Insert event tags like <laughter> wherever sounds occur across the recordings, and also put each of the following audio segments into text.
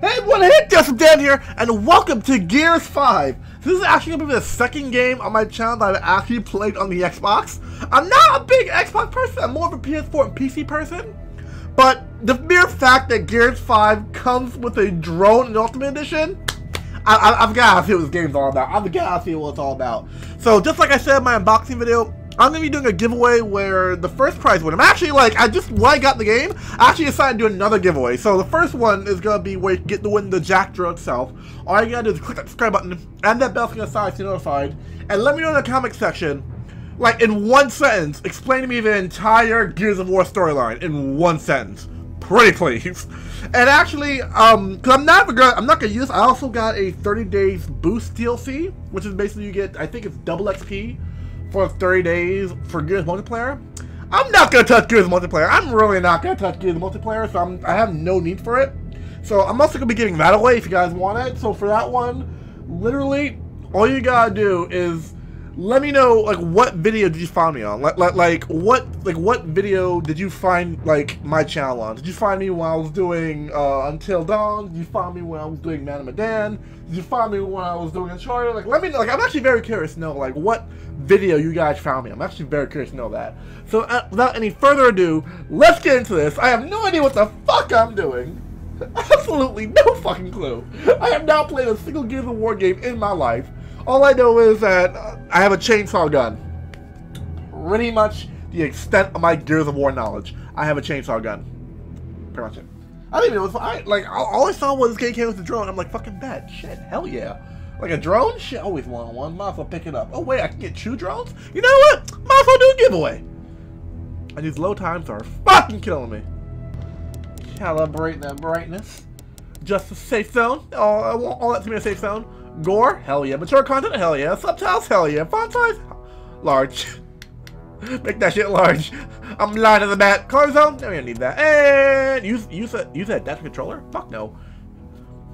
Hey everyone, hey, Justin Dan here, and welcome to Gears 5. This is actually going to be the second game on my channel that I've actually played on the Xbox. I'm not a big Xbox person, I'm more of a PS4 and PC person. But the mere fact that Gears 5 comes with a drone in Ultimate Edition, I, have got to see what this game's all about. I've got to see what it's all about. So just like I said in my unboxing video, I'm gonna be doing a giveaway where the first prize winner. I'm actually like, I just when I got the game, I actually decided to do another giveaway. So the first one is gonna be where you get to win the Jack Drill itself. All you gotta do is click that subscribe button and that bell to get side to be notified, and let me know in the comment section, like in one sentence, explain to me the entire Gears of War storyline in one sentence. Pretty please. And actually, um, cause I'm not gonna, I'm not gonna use. I also got a 30 days boost DLC, which is basically you get, I think it's double XP for 30 days for Gears multiplayer. I'm not gonna touch Gears multiplayer. I'm really not gonna touch Gears multiplayer, so I'm, I have no need for it. So I'm also gonna be giving that away if you guys want it. So for that one, literally, all you gotta do is let me know like what video did you find me on? Like, like like what like what video did you find like my channel on? Did you find me when i was doing uh until dawn? Did you find me when i was doing man of medan? Did you find me when i was doing uncharted? Like let me know like i'm actually very curious to know like what video you guys found me i'm actually very curious to know that. So uh, without any further ado let's get into this. I have no idea what the fuck i'm doing. <laughs> Absolutely no fucking clue. I have not played a single gears of war game in my life all I know is that I have a chainsaw gun. Pretty much the extent of my Gears of War knowledge. I have a chainsaw gun. Pretty much it. I didn't even know. I, like, all I saw was this game came with a drone. I'm like, fucking bet. Shit, hell yeah. Like a drone? Shit, always want one. Might as well pick it up. Oh, wait, I can get two drones? You know what? Might as well do a giveaway. And these low times are fucking killing me. Calibrate that brightness. Just a safe zone. Oh, I want all that to be a safe zone. Gore? Hell yeah. Mature content? Hell yeah. Subtitles? Hell yeah. Font size? Large. <laughs> Make that shit large. I'm lying to the bat. Color zone? No, we don't need that. And use use a use a adaptive controller? Fuck no.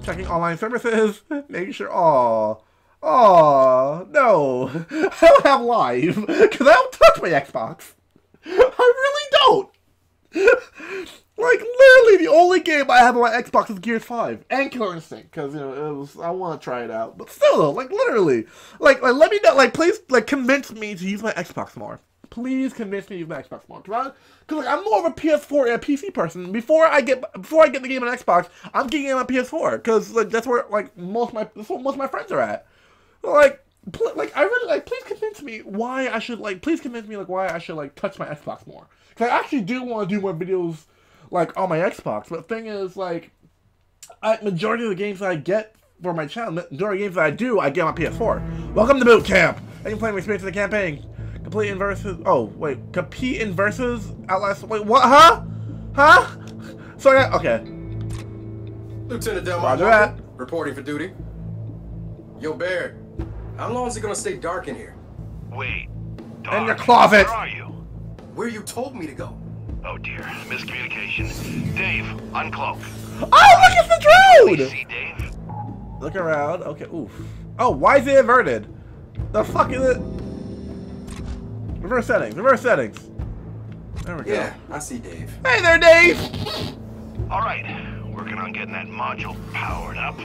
Checking online services. <laughs> Making sure. Aw. Aw. No. <laughs> I don't have live. Because I don't touch my Xbox. I really don't. Like literally, the only game I have on my Xbox is Gears Five and Killer Instinct because you know was I want to try it out. But still, though, like literally, like like let me know, like please, like convince me to use my Xbox more. Please convince me to use my Xbox more because like, I'm more of a PS4 and a PC person. Before I get before I get the game on Xbox, I'm getting it on PS4 because like that's where like most my that's where most my friends are at. Like like I really like please convince me why I should like please convince me like why I should like touch my Xbox more because I actually do want to do more videos like on my Xbox. But the thing is, like, I, majority of the games I get for my channel, majority of games that I do, I get on PS4. Welcome to boot camp. I can play my experience in the campaign. Complete in versus. Oh wait, compete in versus Outlast. Wait, what? Huh? Huh? So I got okay. Lieutenant Delmar, Roger that. reporting for duty. Yo, Baird, how long is it gonna stay dark in here? Wait. Dark. In your closet. Where are you? Where you told me to go. Oh dear, miscommunication. Dave, uncloak. Oh, look at the drone! See, Dave? Look around. Okay, oof. Oh, why is it inverted? The fuck is it? Reverse settings, reverse settings. There we go. Yeah, I see Dave. Hey there, Dave! Alright, working on getting that module powered up.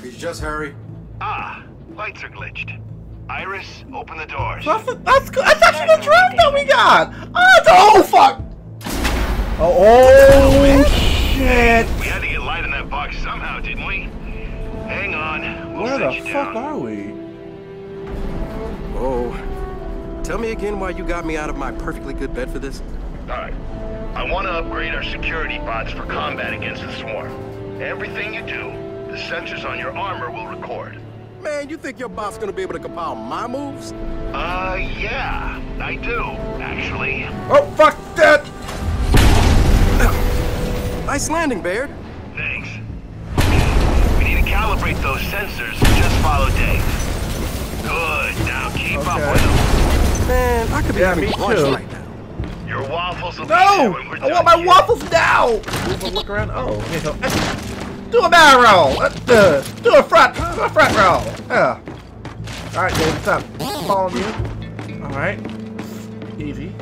Please just hurry. Ah, lights are glitched. Iris, open the doors. That's, that's, that's actually the drone that we got! Oh, oh fuck! Oh, oh shit! We had to get light in that box somehow, didn't we? Hang on. We'll Where the fuck down. are we? Oh. Tell me again why you got me out of my perfectly good bed for this? Alright. I want to upgrade our security bots for combat against the swarm. Everything you do, the sensors on your armor will record. Man, you think your bot's gonna be able to compile my moves? Uh, yeah. I do, actually. Oh, fuck that! Nice landing, Baird. Thanks. We need to calibrate those sensors. Just follow Dave. Good. Now keep okay. up with them. Man, I could be yeah, having lunch too. right now. Your waffles will no! be there when we're I want my here. waffles now! look around. Oh, okay, so do a barrel roll. Uh, do a front, do a front roll. Yeah. All right, Dave, what's up? Following you. All right. Easy.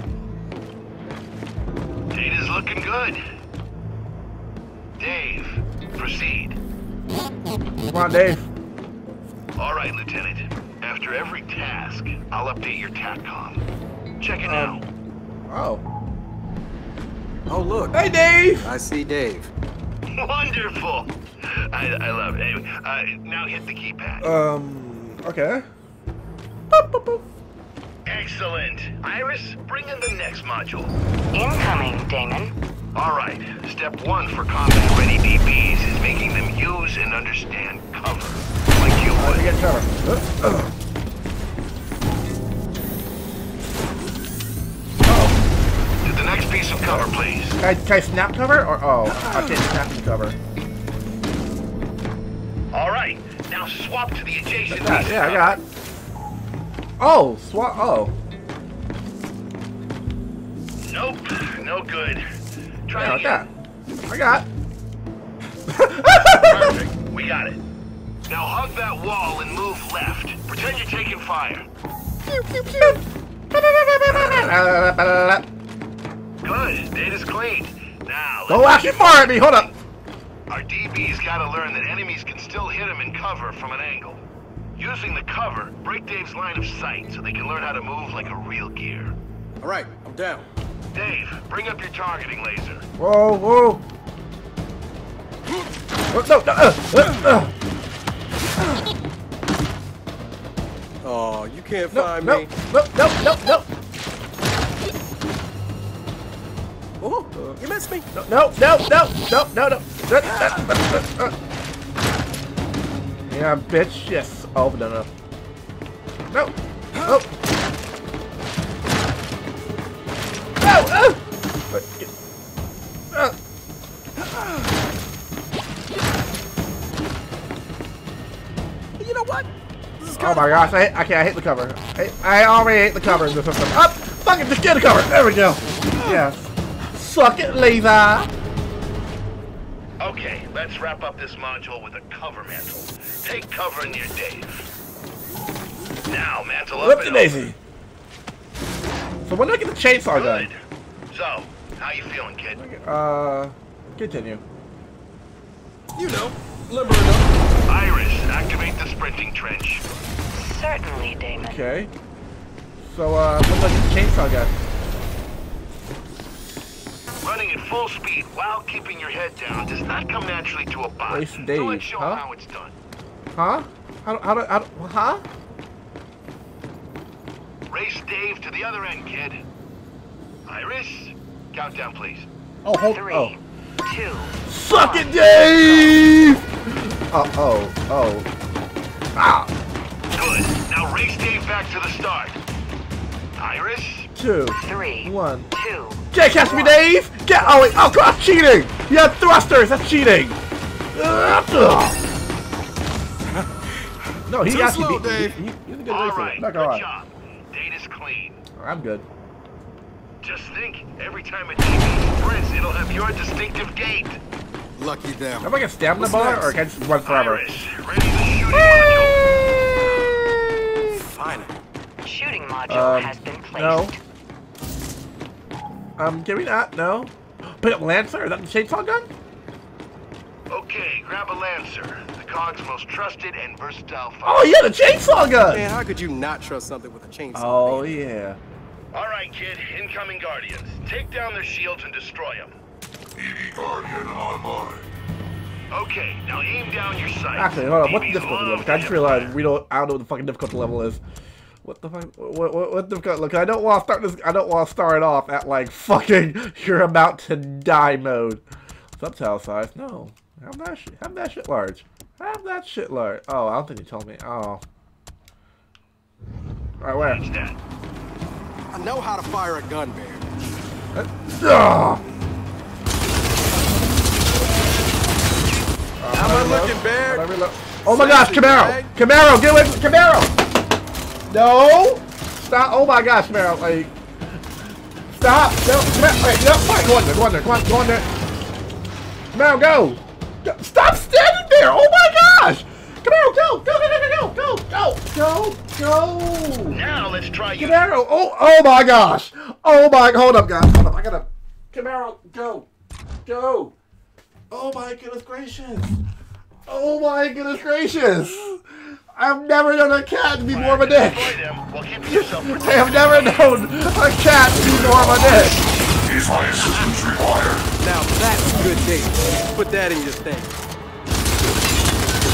Data's looking good. Dave, proceed. Come on, Dave. All right, Lieutenant. After every task, I'll update your TACCOM. Check it Um, now. Oh. Oh, look. Hey, Dave! I see Dave. <laughs> Wonderful. I, I love it. Anyway, uh, now hit the keypad. Um, okay. Boop, boop, boop. Excellent. Iris, bring in the next module. Incoming, Damon. All right. Step one for combat-ready DBs is making them use and understand cover, like you would. get cover. Uh. Oh. To the next piece of cover, please. Can I, snap cover? Or, oh, I can't snap cover. All right. Now swap to the adjacent piece of yeah, I got. Oh, swap. Oh. Nope. No good. Try Yeah, I got. I got. Perfect. <laughs> We got it. Now hug that wall and move left. Pretend you're taking fire. Good. Data's cleaned. Now, Don't actually fire at me. Hold up. our DB's gotta learn that enemies can still hit them in cover from an angle. Using the cover, break Dave's line of sight so they can learn how to move like a real gear. All right, I'm down. Dave, bring up your targeting laser. Whoa, whoa. Oh, no, no, uh, uh, uh. Oh, you can't No, find no, me. no, no, no, no, Oh, you missed me. no, no, no, no, no, no, no. Uh, uh, uh, uh. Yeah, bitch. Yes. Oh, no, no. No. No. Oh my gosh, I, okay, I hate the cover. I, I already hate the cover in this system. Up! Fuck it, just get the cover! There we go! Yes. Suck it, laser! Okay, let's wrap up this module with a cover mantle. Take cover near Dave. Now, mantle up Whip and the daisy! So when do I get the chainsaw over. gun? Good. So, how you feeling, kid? Uh, continue. You know, limber enough. Iris, activate the sprinting trench. Certainly, Damon. Okay. So, uh, when do I the chainsaw gun? Running at full speed while keeping your head down does not come naturally to a bot. Race so Dave, let's show huh? how it's done. Huh? How, do- how, do- how, do- huh? Race Dave to the other end, kid. Iris, countdown, please. Oh, hold, Three, oh. two, Suck it, Dave! Oh, oh, oh. Ah! Good. Now race Dave back to the start. Iris, Two, three, one. two. Can't catch me, Dave! Get oh wait, oh god, cheating! You have thrusters, that's cheating! No, he Too actually slow, beat Dave. He, he, he's a good all racer. right, Not good gonna job. Data's clean. I'm good. Just think, every time a DB sprints, it'll have your distinctive gait. Lucky them. Am I gonna stamina the bar next? or can I just run forever? Iris, ready the shooting module. Fine. Shooting module Um, has been placed. no. Um, give me that, no. Pick up Lancer, is that the chainsaw gun? Okay, grab a Lancer, the COG's most trusted and versatile fighter. Oh yeah, the chainsaw gun! Man, how could you not trust something with a chainsaw? Oh man? yeah. All right, kid, incoming Guardians. Take down their shields and destroy them. Okay, now aim down your sights. Actually, hold on, what's the difficulty level? I just realized we don't I don't know what the fucking difficulty level is. What the fuck? What, what, what difficulty? Look, I don't want to start this. I don't want to start it off at like fucking <laughs> you're about to die mode. Subtile size? No. Have that shit. Have that shit large. Have that shit large. Oh, I don't think you told me. Oh. Alright, where? That. I know how to fire a gun, Baird. Uh, ugh. How am I looking, How Baird? do I reload? Oh my gosh, Sexy, Camaro! Camaro, get away from Camaro! No! Stop! Oh my gosh, Camaro! Like, stop! No, Camaro! Wait, no, fine, go on there, go on there, come on, go on there. Camaro, go! Go- Stop standing there! Oh my gosh! Camaro, go! Go, go, go, go, go, go, go, go! Now let's try you. Camaro! Oh, oh my gosh! Oh my, hold up, guys, hold up, I gotta. Camaro, go, go! Oh my goodness gracious! Oh my goodness gracious! I've never known a cat to be more of a dick. Destroy them while keeping yourself I have never known a cat to be more of a dick. Is my assistance required? Now that's a good data. Put that in your thing.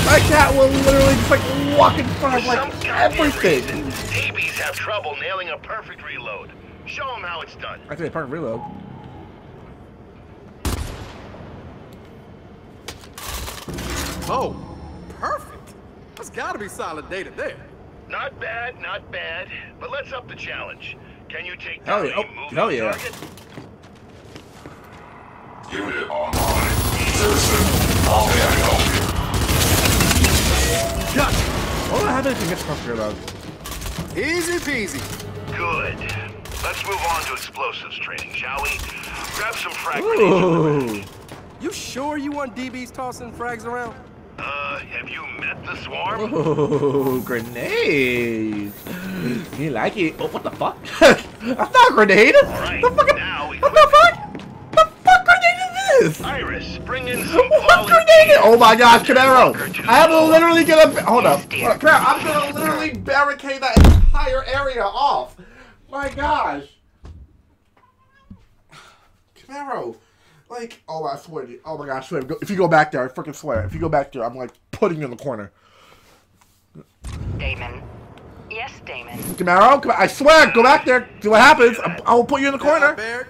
My cat will literally just like walk in front of like everything. reason, DBs have trouble nailing a perfect reload. Show them how it's done. I think part of reload. Oh, perfect. That's gotta be solid data there. Not bad, not bad. But let's up the challenge. Can you take Hell down yeah. Oh, moving hell yeah. target? Unit online. Citizen, how may I help you? Gotcha. What happened if you get stuck here though? Easy peasy. Good. Let's move on to explosives training, shall we? Grab some frag grenades. Ooh. You sure you want DBs tossing frags around? Have you met the swarm? Ooh, grenades. You like it? Oh, what the fuck? <laughs> That's not a grenade. right, the fuck? now we what the fuck? The fuck grenade is this? Iris, bring in some What grenade? Oh my gosh, Camaro! I'm literally gonna hold up. Hold up, Camaro, I'm gonna literally barricade that entire area off. My gosh, Camaro, like, oh I swear, to you- oh my gosh, I swear, if you go back there, I freaking swear, if you go back there, I'm like putting you in the corner. Damon. Yes, Damon. Camaro, come on, I swear, go back there, see what happens. I, I will put you in the corner. Baird,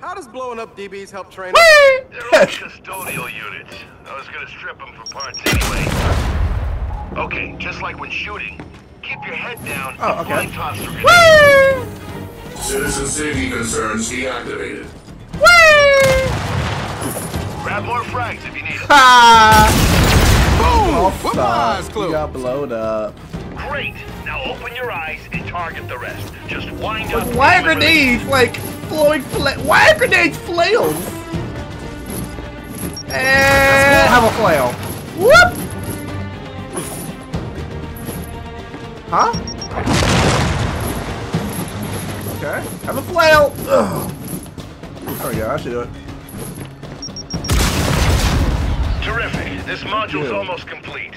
how does blowing up DBs help train? Whee! They're all custodial units. I was gonna strip them for parts anyway. Okay, just like when shooting, keep your head down Oh, okay. flying toss. Whee! Citizen safety concerns deactivated. Whee! Grab more frags if you need them. Ah! Boom! Put my Fuck, eyes You got blown up. Great. Now open your eyes and target the rest. Just wind up. Why are grenades like blowing fla- Why are grenades flails? And have a flail. Whoop! Huh? Okay. Have a flail. Ugh. There we go. I should do it. Terrific. This module's Yeah. almost complete.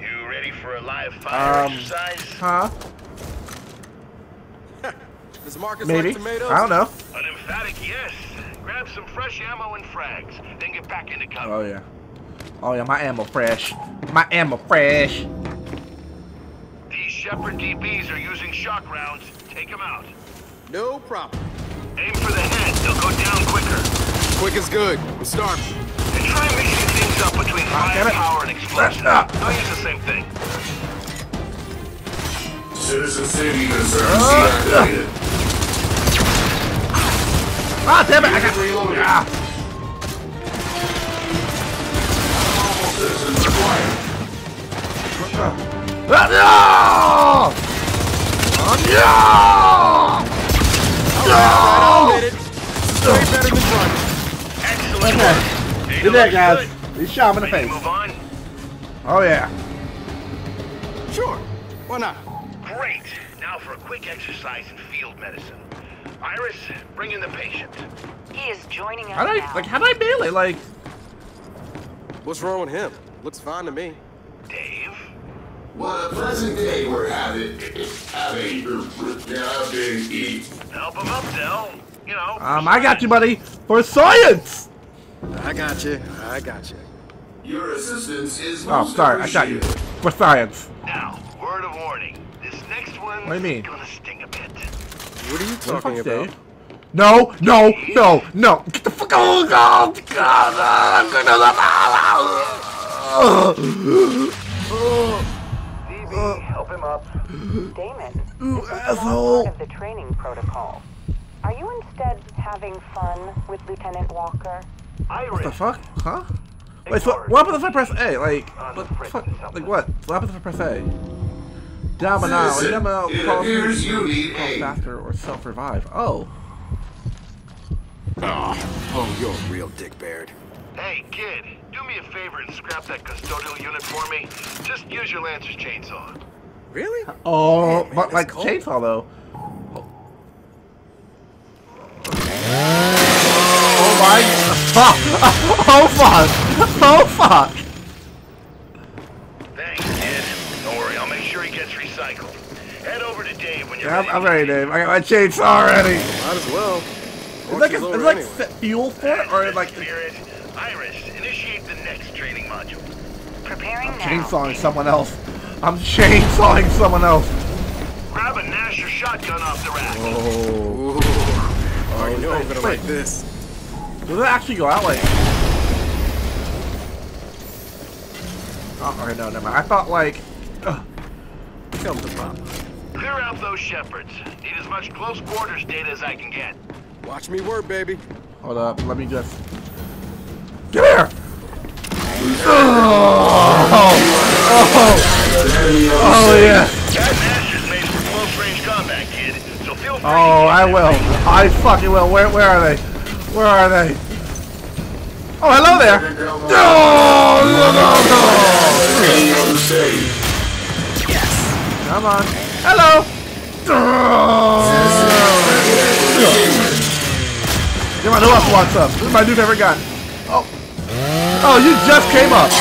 You ready for a live fire Um, exercise? Huh? <laughs> Does Marcus Maybe. like tomatoes? I don't know. An emphatic yes. Grab some fresh ammo and frags, then get back into cover. Oh yeah. Oh yeah. My ammo fresh. My ammo fresh. These Shepherd DBs are using shock rounds. Take them out. No problem. Aim for the head. They'll go down quicker. Quick is good. We're starting. And try mixing things up between Ah, damn it. firepower and explosives. Ah. I'll use the same thing. Citizen safety concerns deactivated. Ah damn it! I got. Ah. Citizen required. Ah, no! Oh, no! I did it. Way better than front. Excellent Okay. work. Data Good day, looks guys. Good. You shot him in the face. move on? Oh yeah. Sure. Why not? Great. Now for a quick exercise in field medicine. Iris, bring in the patient. He is joining us How do I now. like? How do I melee? Like, What's wrong with him? Looks fine to me. Dave? What a pleasant day we're having. Having. Having. Help him up, Del. You know. um, I got you, buddy. For science. I got you. I got you. Your assistance is Oh, sorry. I shot you. appreciated. For science. Now, word of warning. This next one What do you mean? gonna sting a bit. What are you the talking about? Dave? No, no, no, no. Get the fuck out. God, God, I'm gonna. DB, help him up. Damon, Ooh, this is asshole. part of the training protocol. Are you instead having fun with Lieutenant Walker? Iris. What the fuck? Huh? Wait, so what happens if I press A? Like, what the fuck? Like what? What happens if I press A? Down now. Citizen, Down now. it Call appears you need call faster or self revive. Oh. Ah, oh, you're a real dick, Baird. Hey, kid. Do me a favor and scrap that custodial unit for me. Just use your Lancer's chainsaw. Really? Oh, oh man, but like cold. chainsaw though. Oh my! <laughs> Oh fuck! Oh, fuck! Thanks, kid. Don't worry, I'll make sure he gets recycled. Head over to Dave when you're yeah, ready. I'm, I'm ready, Dave. I got my chainsaw already. Might as well. Is like, is like anyway. fuel for it, or like? Spirit, Iris, initiate the next training module. Preparing I'm now. chainsawing someone else. I'm chainsawing someone else. Grab a Gnasher shotgun off the rack. Oh. Ooh. Oh, I know I'm gonna like this. Does it actually go out like? Oh, okay, no, never mind. I thought like. Ugh. Come to pop. Clear out those shepherds. Need as much close quarters data as I can get. Watch me work, baby. Hold up, let me just. Get here! Oh, oh, oh yeah. That Gnasher's made for close range combat, kid. So feel free. Oh, I will. I fucking will. Where, where are they? Where are they? Oh, hello there. No, no, no, no. Enemy on the stage. Come on. Hello. Come on, who else wants some? This is my new favorite gun. Oh. Oh, you just came up.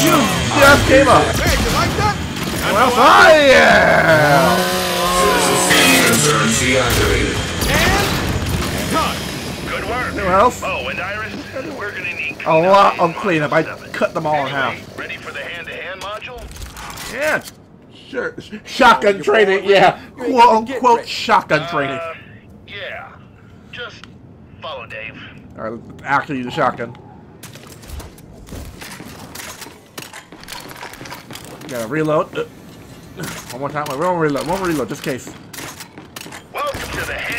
You just came up. Hey, you like that? Well, oh, yeah. Citizen Insurgency. Good work. Who else? Oh, and Iris, we're gonna need A lot of cleanup cleanup. I cut them all in half. Ready for the hand-to-hand module? Yeah. Sure. Shotgun you training. Yeah. Quote unquote rich. shotgun training. Uh, yeah. Just follow Dave. All right, let's actually use a shotgun. Gotta reload. Uh, One more time. One more reload. One more reload, just in case. Welcome to the hand-to-hand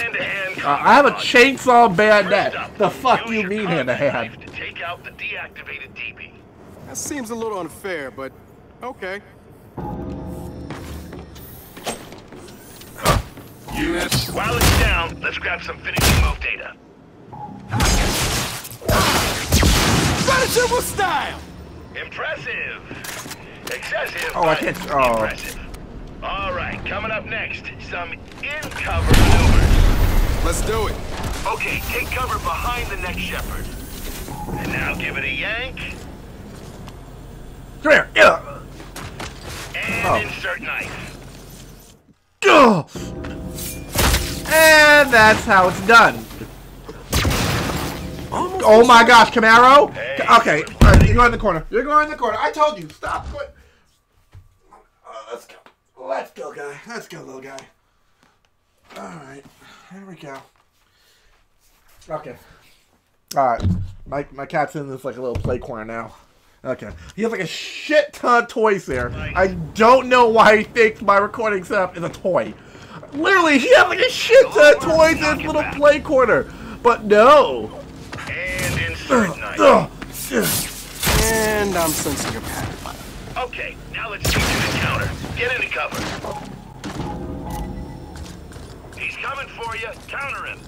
Uh, I have a chainsaw module. bayonet. The fuck use you mean combat hand to hand? take out the deactivated DB. That seems a little unfair, but okay. Units. While it's down, let's grab some finishing move data. Predator style! Impressive. Excessive. Oh, I can't- oh. Impressive. All right, coming up next, some in-cover maneuvers. Let's do it. Okay, take cover behind the next shepherd. And now give it a yank Come here. Get up. and Oh. insert knife. Ugh. And that's how it's done. Almost Oh my gosh, Camaro. Hey. Okay, all right, you're going in the corner. You're going in the corner. I told you. Stop. Quit. Uh, let's go. Let's go, guy. Let's go, little guy. All right. Here we go. Okay. All right. My my cat's in this like a little play corner now. Okay. He has like a shit ton of toys there. I don't know why he thinks my recording setup is a toy. Literally, he has like a shit ton of toys in his little play corner. But no. And insert knife. Ugh. And I'm sensing a pattern. Okay, now let's take to the counter. Get into cover. He's coming for you. Counter him.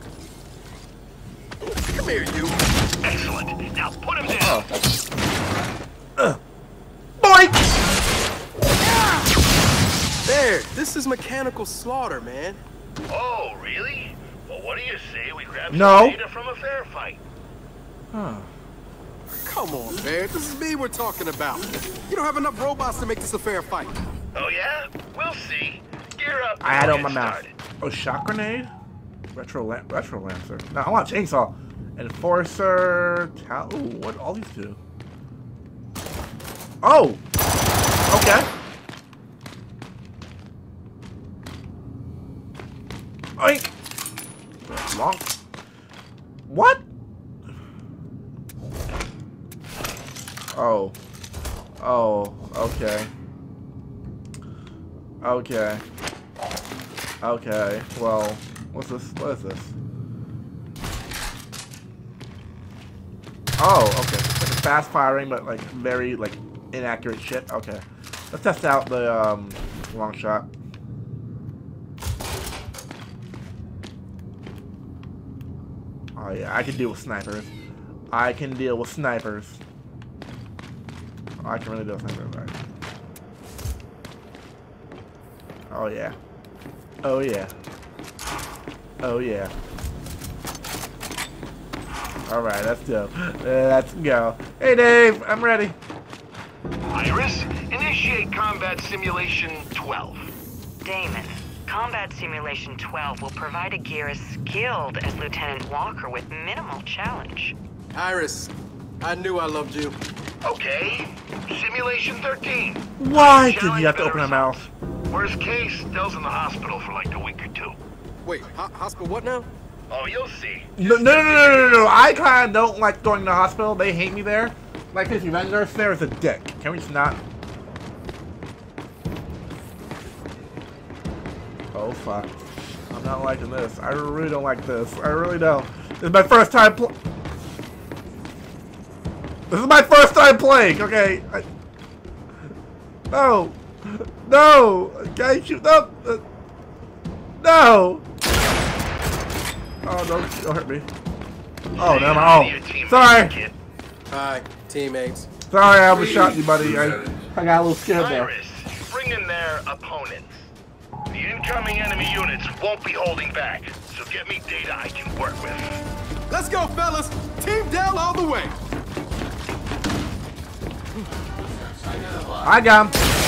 Come here, you. Excellent. Now put him down. Uh. Uh. Boink! There, this is mechanical slaughter, man. Oh, really? Well, what do you say we grab some No. data from a fair fight? Huh. Come on, man. This is me we're talking about. You don't have enough robots to make this a fair fight. Oh, yeah? We'll see. Gear up. I had on my get mouth. Oh, shot grenade? Retro retro lancer. No, I want chainsaw. Enforcer. Ta- Ooh, what all these do? Oh. Okay. Oink. Long. What? Oh. Oh. Okay. Okay. Okay, well, what's this? What is this? Oh, okay. Like fast firing, but like very like inaccurate shit. Okay, let's test out the um, long shot. Oh yeah, I can deal with snipers. I can deal with snipers. I can really deal with snipers. Right? Oh yeah. Oh yeah. Oh yeah. Alright, let's go. Uh, let's go. Hey Dave, I'm ready. Iris, initiate combat simulation 12. Damon, Combat Simulation 12 will provide a gear as skilled as Lieutenant Walker with minimal challenge. Iris, I knew I loved you. Okay. Simulation 13. Why did you have to open her mouth? Worst case, Del's in the hospital for like a week or two. Wait, ho hospital what now? Oh, you'll see. No, no, no, no, no, no. I kind of don't like going to the hospital. They hate me there. Like this event nurse there is a dick. Can we just not? Oh fuck. I'm not liking this. I really don't like this. I really don't. This is my first time pl- This is my first time playing, okay? I... No! No! Guy shoot up! Uh... No! Oh, don't, don't hurt me. Oh, no, oh. Sorry! Hi, teammates. Sorry, I was shot you, buddy. I, I got a little scared there. Iris, bring in their opponents. The incoming enemy units won't be holding back, so get me data I can work with. Let's go, fellas! Team Del all the way! I got him.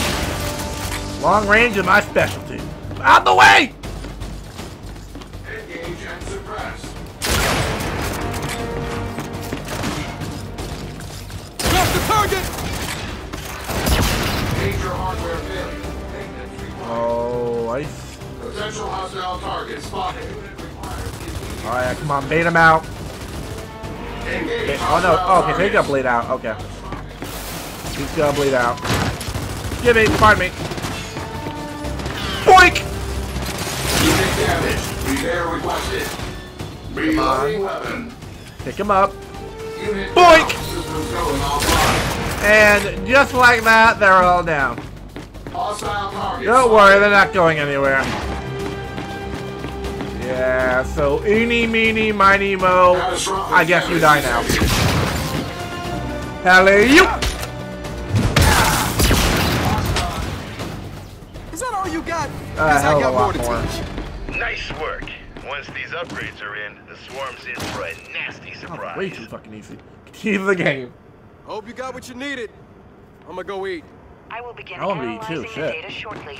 Long range is my specialty. Out the way! Engage and suppress. Drop the target! Major hardware failure. Oh, ice. Potential hostile target spotted. Alright, come on, bait him out. Engage Oh no, oh, okay, so he's gonna bleed out. Okay. He's gonna bleed out. Give me, pardon me. Repair requested. Reloading weapon. Pick him up. Unit Boink! down. Systems going offline. And just like that, they're all down. Don't worry, they're not going anywhere. Yeah, so eeny, meeny, miny, mo. I guess you die now. damage. Hello, you! Is that all you got? Uh, Guess I of a got more to more. teach. Nice work. Once these upgrades are in, the swarm's in for a nasty surprise. Way too fucking easy. Key to the game. Hope you got what you needed. I'm gonna go eat. I will begin I wanna eat analyzing too, the shit. data shortly.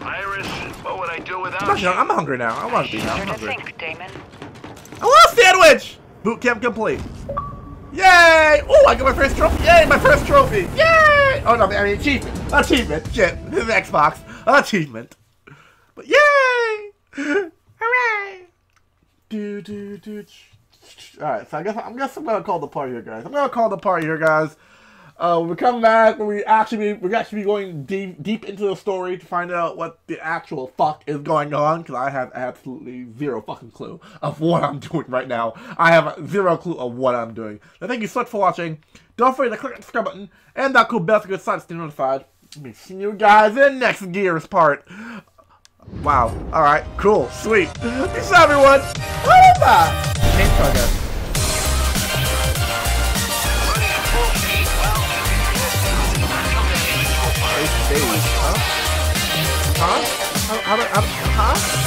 Iris, what would I do I'm, without you? I'm hungry now. I want to be now. I'm hungry. think, Damon. I want a sandwich! Boot camp complete. Yay! Oh, I got my first trophy. Yay, my first trophy. Yay! Oh, no, I mean achievement. Achievement. Shit. This <laughs> is Xbox. Achievement. But yay! Hooray! Do, do, do. Alright, so I guess, I guess I'm gonna call the party here, guys. I'm gonna call the party here, guys. Uh, we come back when we actually be, we're actually be going deep deep into the story to find out what the actual fuck is going on because I have absolutely zero fucking clue of what I'm <laughs> doing right now. I have zero clue of what I'm doing. So thank you so much for watching. Don't forget to click that subscribe button and that cool bell to get to stay notified. Be seeing you guys in next Gears part. Wow. All right. Cool. Sweet. <laughs> Peace out, everyone. Bye. Thanks, guys. Huh? Huh? How, how, how, huh?